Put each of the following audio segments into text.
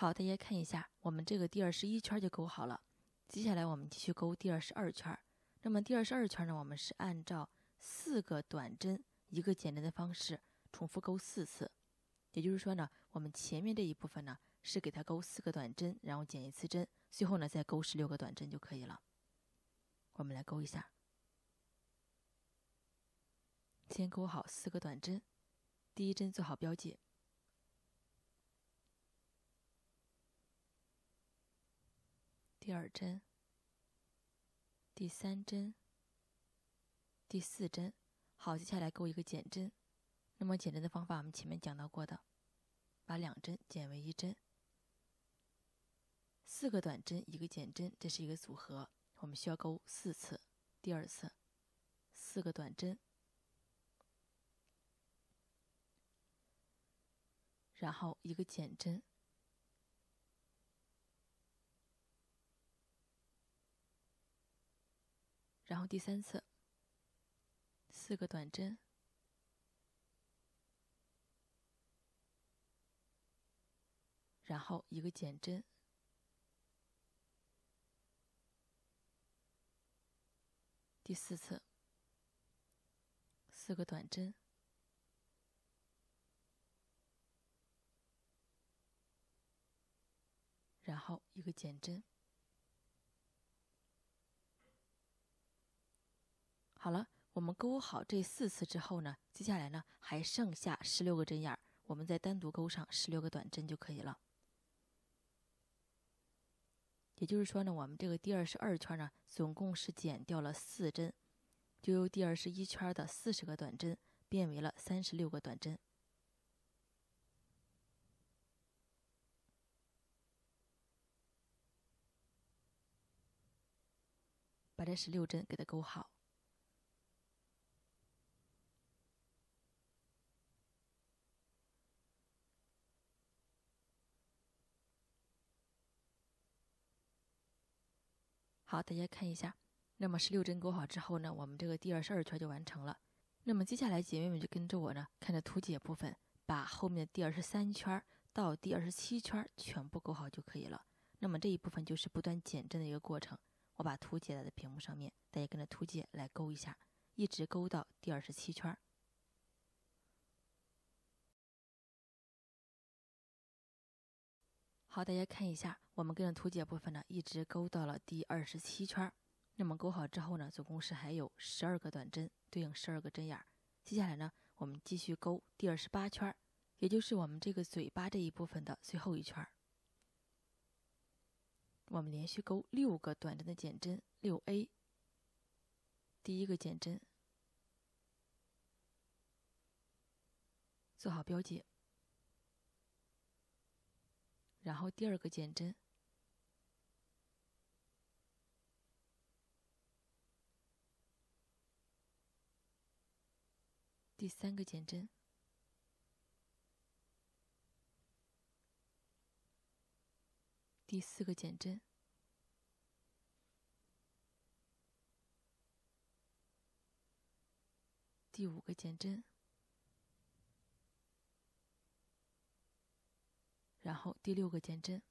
好，大家看一下，我们这个第二十一圈就勾好了。接下来我们继续勾第二十二圈。那么第二十二圈呢，我们是按照四个短针一个减针的方式重复勾四次。也就是说呢，我们前面这一部分呢是给它勾四个短针，然后减一次针，最后呢再勾十六个短针就可以了。我们来勾一下，先勾好四个短针，第一针做好标记。第二针，第三针，第四针，好，接下来勾一个减针。那么减针的方法我们前面讲到过的，把两针减为一针，四个短针一个减针，这是一个组合，我们需要勾四次。第二次，四个短针，然后一个减针。然后第三次，四个短针，然后一个减针，第四次，四个短针，然后一个减针。好了，我们勾好这四次之后呢，接下来呢还剩下十六个针眼儿，我们再单独勾上十六个短针就可以了。也就是说呢，我们这个第二十二圈呢，总共是减掉了四针，就由第二十一圈的四十个短针变为了三十六个短针。把这十六针给它勾好。好，大家看一下，那么十六针勾好之后呢，我们这个第二十二圈就完成了。那么接下来姐妹们就跟着我呢，看着图解部分，把后面的第二十三圈到第二十七圈全部勾好就可以了。那么这一部分就是不断减针的一个过程。我把图解在屏幕上面，大家跟着图解来勾一下，一直勾到第二十七圈。好，大家看一下，我们跟着图解部分呢，一直勾到了第二十七圈。那么勾好之后呢，总共是还有十二个短针，对应十二个针眼儿。接下来呢，我们继续勾第二十八圈，也就是我们这个嘴巴这一部分的最后一圈。我们连续勾六个短针的减针，六 A。第一个减针，做好标记。然后第二个减针，第三个减针，第四个减针，第五个减针。然后第六个减针，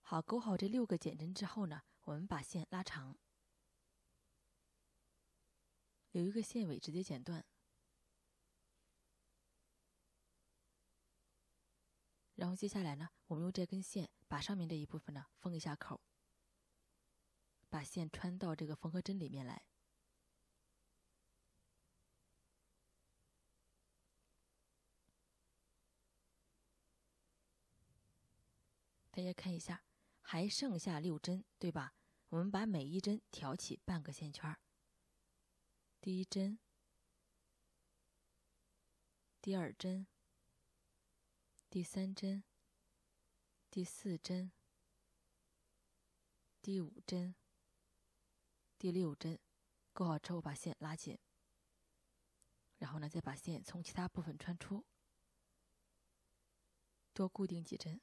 好，勾好这六个减针之后呢，我们把线拉长，留一个线尾，直接剪断。然后接下来呢，我们用这根线把上面这一部分呢封一下口，把线穿到这个缝合针里面来。大家看一下，还剩下六针，对吧？我们把每一针挑起半个线圈。第一针，第二针，第三针，第四针，第五针，第六针，勾好之后把线拉紧，然后呢，再把线从其他部分穿出，多固定几针。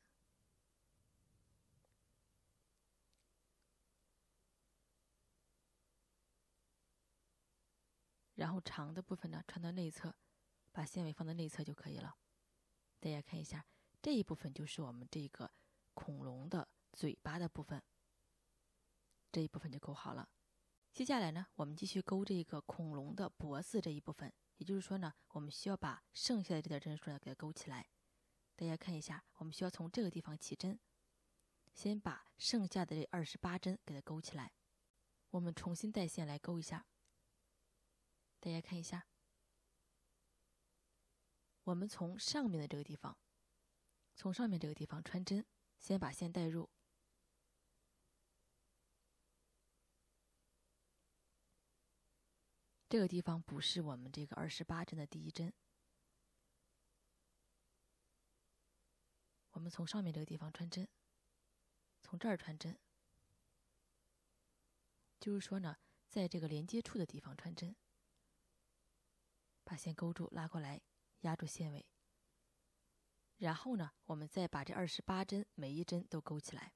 然后长的部分呢，穿到内侧，把线尾放在内侧就可以了。大家看一下，这一部分就是我们这个恐龙的嘴巴的部分，这一部分就勾好了。接下来呢，我们继续勾这个恐龙的脖子这一部分，也就是说呢，我们需要把剩下的这点针数呢给它勾起来。大家看一下，我们需要从这个地方起针，先把剩下的这二十八针给它勾起来。我们重新带线来勾一下。大家看一下，我们从上面的这个地方，从上面这个地方穿针，先把线带入。这个地方不是我们这个二十八针的第一针，我们从上面这个地方穿针，从这儿穿针，就是说呢，在这个连接处的地方穿针，把线勾住，拉过来，压住线尾，然后呢，我们再把这二十八针每一针都勾起来，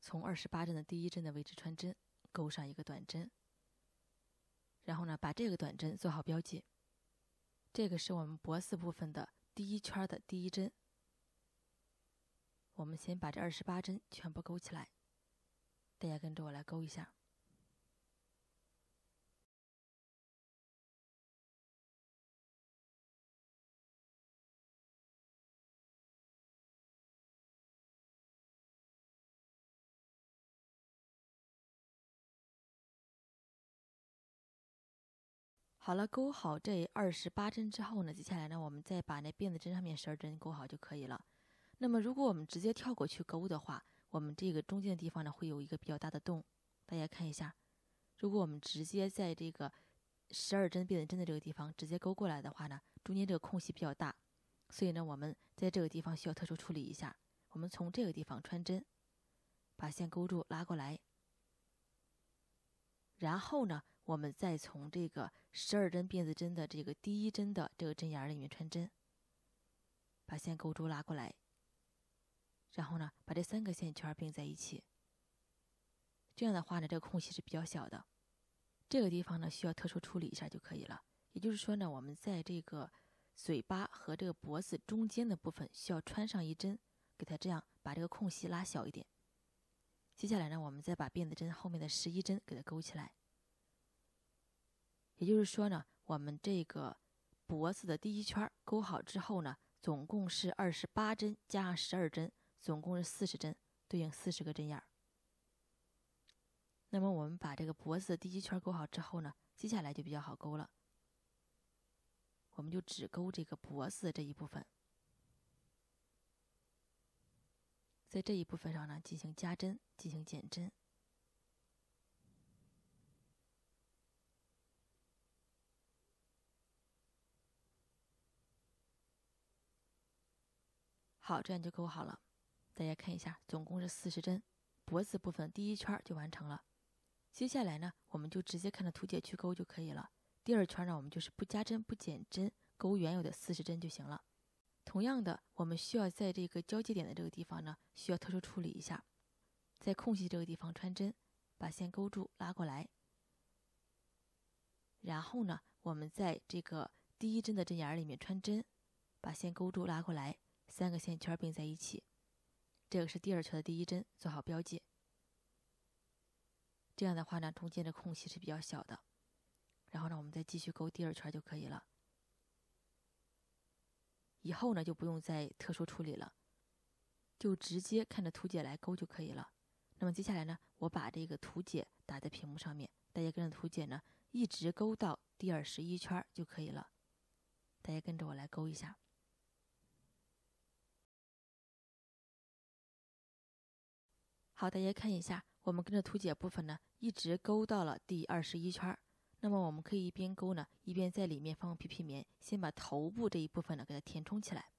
从二十八针的第一针的位置穿针，勾上一个短针。然后呢，把这个短针做好标记。这个是我们脖子部分的第一圈的第一针。我们先把这二十八针全部勾起来，大家跟着我来勾一下。好了，勾好这二十八针之后呢，接下来呢，我们再把那辫子针上面十二针勾好就可以了。那么，如果我们直接跳过去勾的话，我们这个中间的地方呢，会有一个比较大的洞。大家看一下，如果我们直接在这个十二针辫子针的这个地方直接勾过来的话呢，中间这个空隙比较大，所以呢，我们在这个地方需要特殊处理一下。我们从这个地方穿针，把线勾住，拉过来，然后呢。我们再从这个十二针辫子针的这个第一针的这个针眼里面穿针，把线勾住拉过来，然后呢，把这三个线圈并在一起。这样的话呢，这个空隙是比较小的，这个地方呢需要特殊处理一下就可以了。也就是说呢，我们在这个嘴巴和这个脖子中间的部分需要穿上一针，给它这样把这个空隙拉小一点。接下来呢，我们再把辫子针后面的十一针给它勾起来。也就是说呢，我们这个脖子的第一圈勾好之后呢，总共是二十八针加上十二针，总共是四十针，对应四十个针眼儿。那么我们把这个脖子的第一圈勾好之后呢，接下来就比较好勾了。我们就只勾这个脖子这一部分，在这一部分上呢进行加针，进行减针。好，这样就勾好了。大家看一下，总共是四十针，脖子部分第一圈就完成了。接下来呢，我们就直接看着图解去勾就可以了。第二圈呢，我们就是不加针、不减针，勾原有的四十针就行了。同样的，我们需要在这个交界点的这个地方呢，需要特殊处理一下，在空隙这个地方穿针，把线勾住，拉过来。然后呢，我们在这个第一针的针眼里面穿针，把线勾住，拉过来。三个线圈并在一起，这个是第二圈的第一针，做好标记。这样的话呢，中间的空隙是比较小的。然后呢，我们再继续勾第二圈就可以了。以后呢，就不用再特殊处理了，就直接看着图解来勾就可以了。那么接下来呢，我把这个图解打在屏幕上面，大家跟着图解呢，一直勾到第二十一圈就可以了。大家跟着我来勾一下。好，大家看一下，我们跟着图解部分呢，一直勾到了第二十一圈。那么我们可以一边勾呢，一边在里面放皮皮棉，先把头部这一部分呢给它填充起来，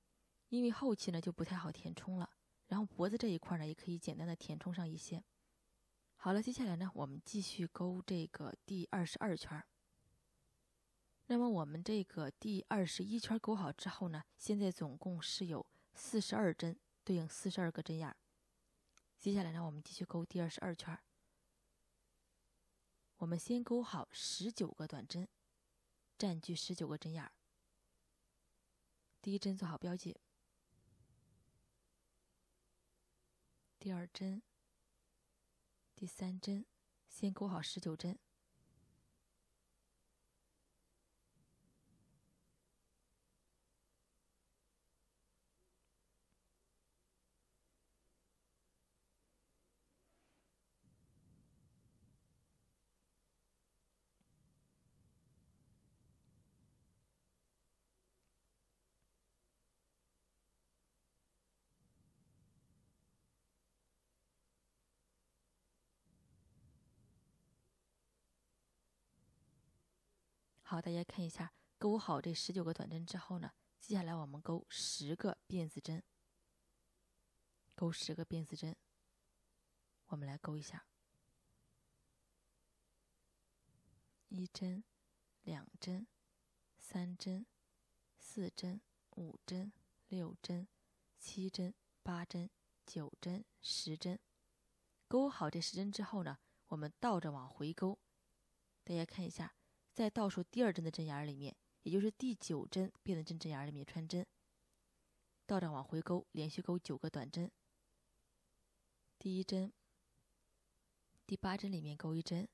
因为后期呢就不太好填充了。然后脖子这一块呢，也可以简单的填充上一些。好了，接下来呢，我们继续勾这个第二十二圈。那么我们这个第二十一圈勾好之后呢，现在总共是有四十二针，对应四十二个针眼儿。接下来呢，我们继续勾第二十二圈。我们先勾好十九个短针，占据十九个针眼儿。第一针做好标记，第二针、第三针先勾好十九针。好，大家看一下，钩好这十九个短针之后呢，接下来我们钩十个辫子针，钩十个辫子针。我们来钩一下，一针、两针、三针、四针、五针、六针、七针、八针、九针、十针。钩好这十针之后呢，我们倒着往回钩，大家看一下。在倒数第二针的针眼里面，也就是第九针辫子针针眼里面穿针，倒着往回钩，连续钩九个短针。第一针，第八针里面钩一针，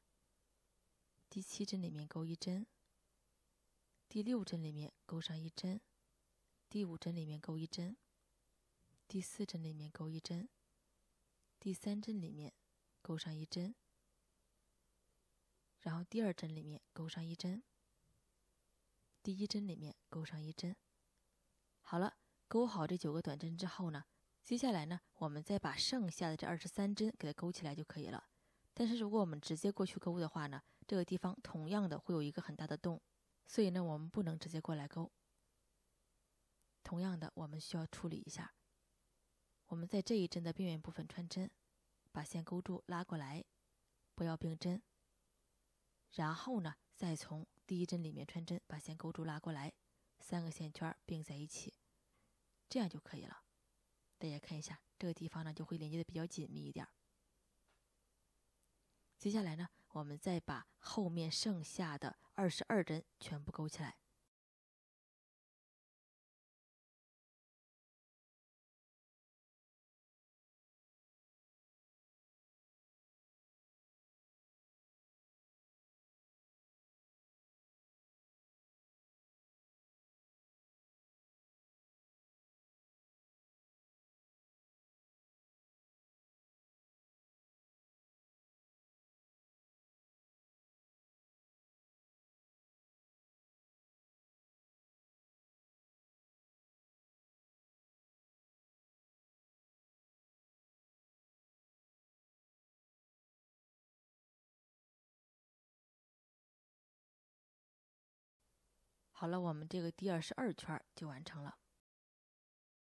第七针里面钩一针，第六针里面钩上一针，第五针里面钩一针，第四针里面钩一针，第三针里面钩上一针。然后第二针里面钩上一针，第一针里面钩上一针。好了，钩好这九个短针之后呢，接下来呢，我们再把剩下的这二十三针给它勾起来就可以了。但是如果我们直接过去钩的话呢，这个地方同样的会有一个很大的洞，所以呢，我们不能直接过来钩。同样的，我们需要处理一下，我们在这一针的边缘部分穿针，把线勾住，拉过来，不要并针。然后呢，再从第一针里面穿针，把线勾住拉过来，三个线圈并在一起，这样就可以了。大家看一下，这个地方呢就会连接的比较紧密一点。接下来呢，我们再把后面剩下的二十二针全部勾起来。好了，我们这个第二十二圈就完成了。